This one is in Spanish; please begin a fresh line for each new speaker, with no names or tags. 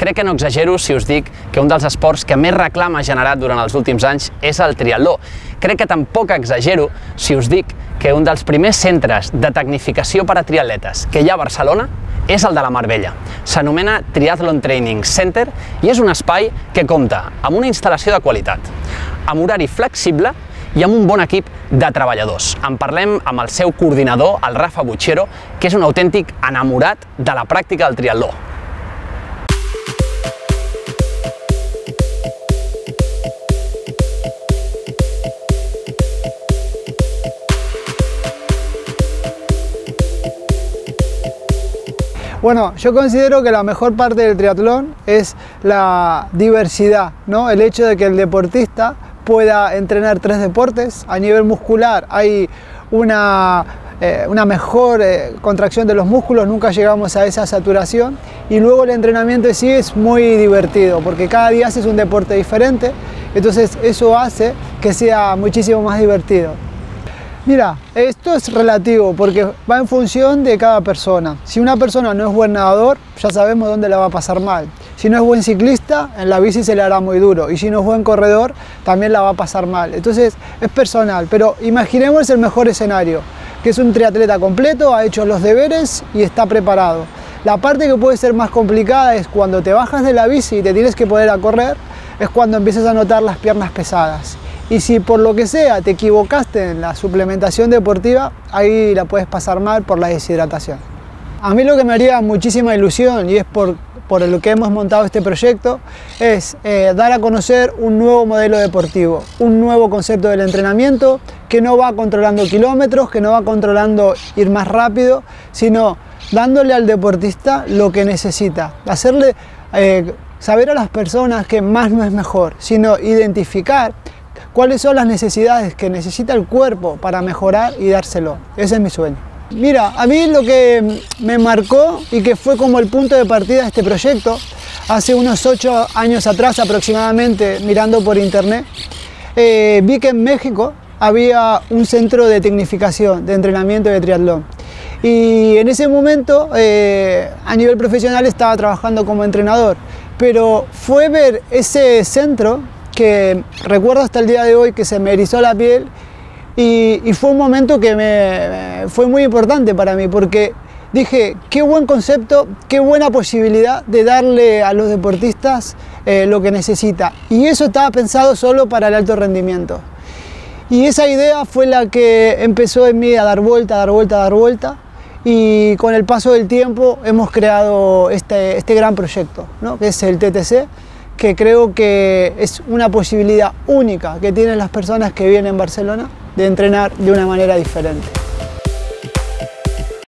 Crec que no exagero si us dic que un dels esports que més reclam ha generat durant els últims anys és el triatló. Crec que tampoc exagero si us dic que un dels primers centres de tecnificació per a triatletes que hi ha a Barcelona és el de la Marbella. S'anomena Triathlon Training Center i és un espai que compta amb una instal·lació de qualitat, amb horari flexible i amb un bon equip de treballadors. En parlem amb el seu coordinador, el Rafa Butxero, que és un autèntic enamorat de la pràctica del triatló.
Bueno, yo considero que la mejor parte del triatlón es la diversidad, ¿no? El hecho de que el deportista pueda entrenar tres deportes. A nivel muscular hay una, eh, una mejor eh, contracción de los músculos, nunca llegamos a esa saturación. Y luego el entrenamiento en sí es muy divertido, porque cada día haces un deporte diferente, entonces eso hace que sea muchísimo más divertido. Mira, esto es relativo porque va en función de cada persona. Si una persona no es buen nadador, ya sabemos dónde la va a pasar mal. Si no es buen ciclista, en la bici se le hará muy duro. Y si no es buen corredor, también la va a pasar mal. Entonces es personal, pero imaginemos el mejor escenario, que es un triatleta completo, ha hecho los deberes y está preparado. La parte que puede ser más complicada es cuando te bajas de la bici y te tienes que poner a correr, es cuando empiezas a notar las piernas pesadas. Y si por lo que sea te equivocaste en la suplementación deportiva, ahí la puedes pasar mal por la deshidratación. A mí lo que me haría muchísima ilusión, y es por, por lo que hemos montado este proyecto, es eh, dar a conocer un nuevo modelo deportivo, un nuevo concepto del entrenamiento que no va controlando kilómetros, que no va controlando ir más rápido, sino dándole al deportista lo que necesita, hacerle eh, saber a las personas que más no es mejor, sino identificar cuáles son las necesidades que necesita el cuerpo para mejorar y dárselo. Ese es mi sueño. Mira, a mí lo que me marcó y que fue como el punto de partida de este proyecto, hace unos ocho años atrás aproximadamente, mirando por internet, eh, vi que en México había un centro de tecnificación, de entrenamiento de triatlón. Y en ese momento, eh, a nivel profesional, estaba trabajando como entrenador. Pero fue ver ese centro recuerdo hasta el día de hoy que se me erizó la piel y, fue un momento que fue muy importante para mí porque dije, qué buen concepto, qué buena posibilidad de darle a los deportistas eh, lo que necesita. Y eso estaba pensado solo para el alto rendimiento. Y esa idea fue la que empezó en mí a dar vuelta, dar vuelta, dar vuelta. Y con el paso del tiempo hemos creado este, este gran proyecto, ¿no? que es el TTC, que creo que es una posibilidad única que tienen las personas que vienen a Barcelona de entrenar de una manera diferente.